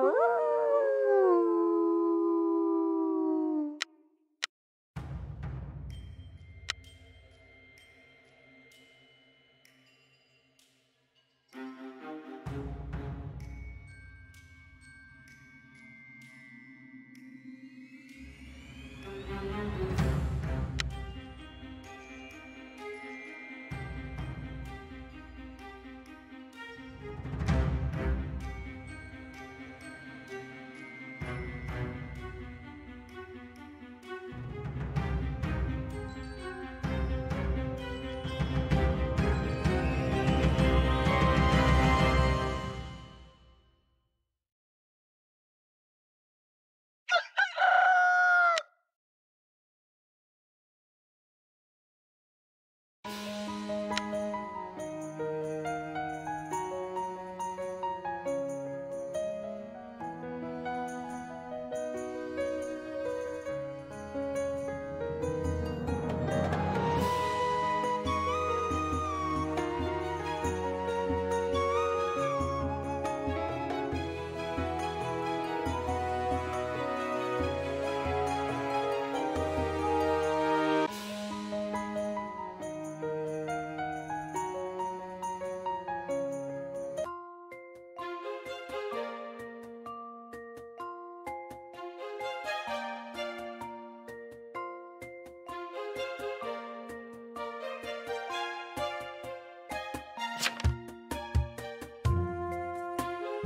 Oh.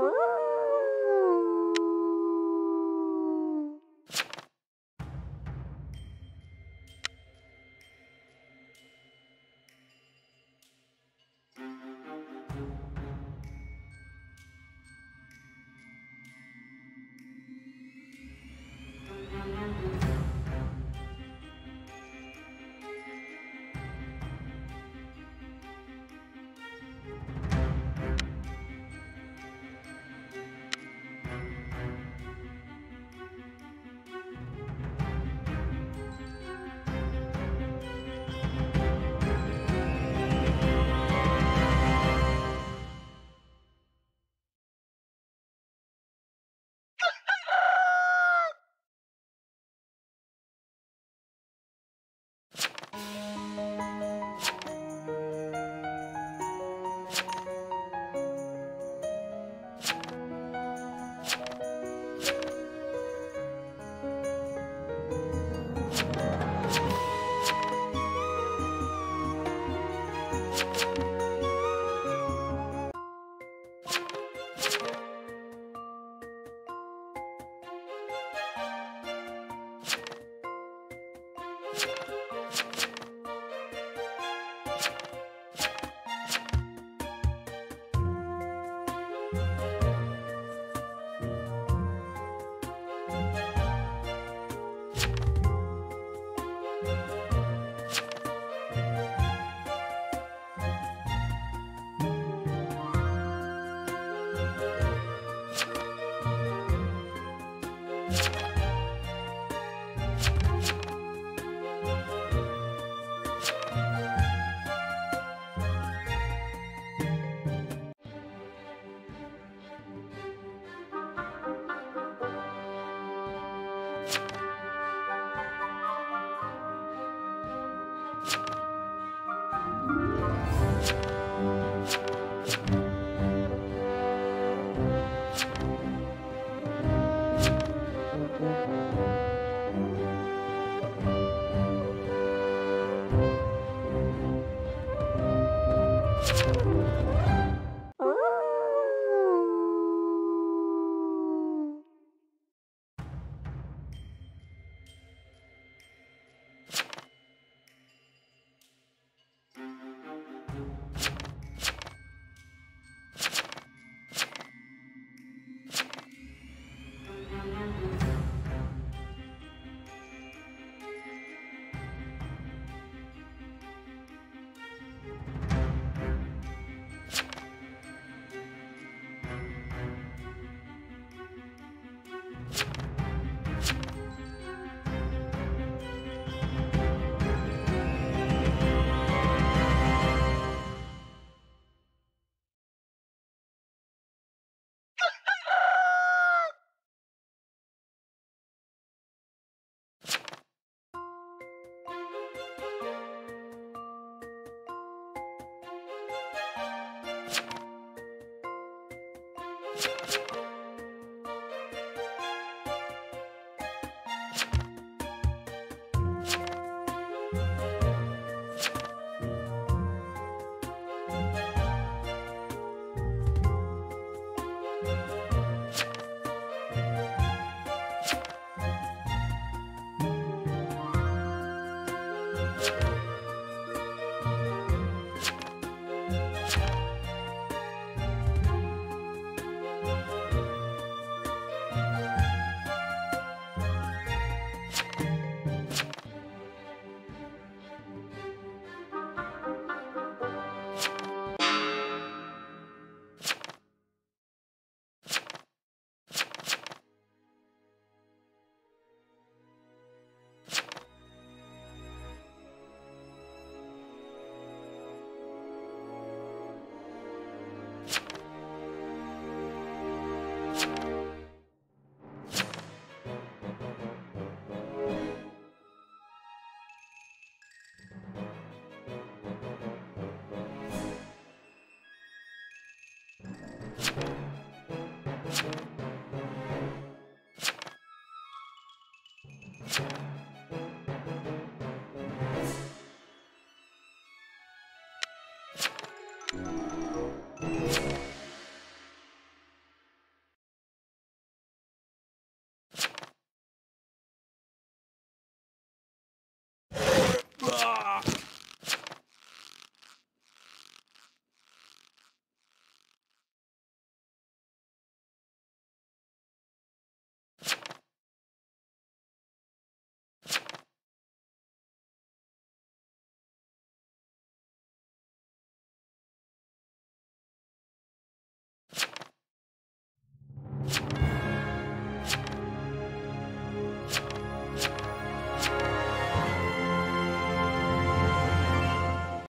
Ooh.